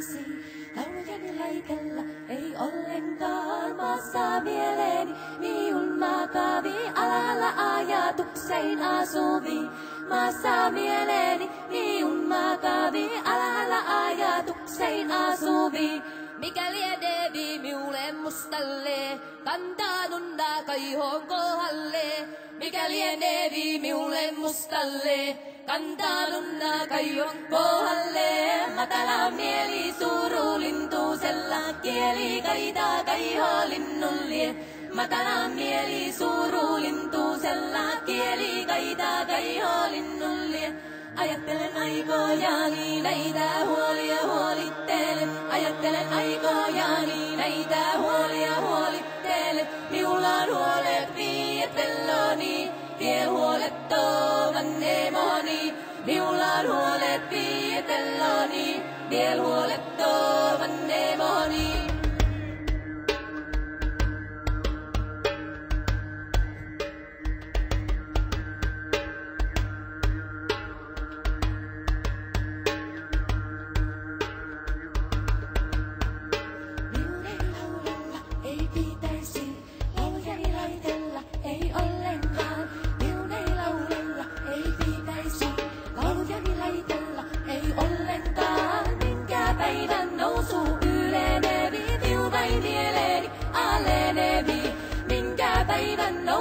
miksi äyräni laitella, ei ollenkaan maassa mieleeni. Miun makavi alalla ajatuksein asuvi. Maassa mieleeni miun makavi alalla ajatuksein asuvi. Mikä edevi miule mustalle, kantaa nundaa kaihoon kohalle. Mikä liedevi miulle mustalle, kantaa nunna kaihon kohdalle. Matala mieli suurulintuusella, kieli kaita kaiho linnullie. Matala mieli suurulintuusella, kieli kaita kaiho linnullie. Ajattelen aikojani näitä huolia huolittelen. Ajattelen aikojani näitä huolia huolittelen. Minulla on huolet viiet velloni, on huolet viiet velloni, vie huolet toivan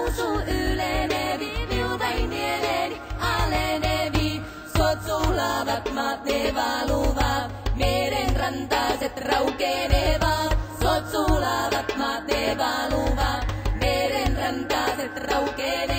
nousu ylenevi, viutain mieleni alenevi. Suot sulavat, maat ne valuvat, meren rantaiset raukenevat. Suot sulavat, maat ne valuvat, meren rantaiset raukenevat.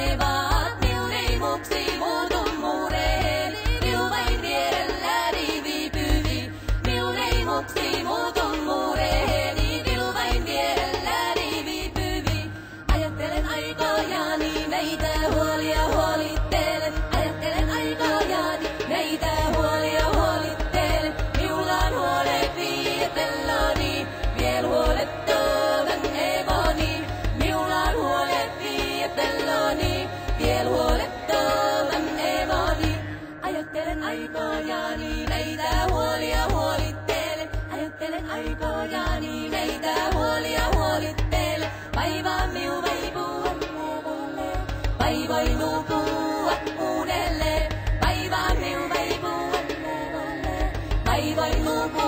بوجعني ميتة وولي وولي تبالي باي بامي وباي بو باي باي نوبو ونالي باي بامي وباي بو باي باي نوبو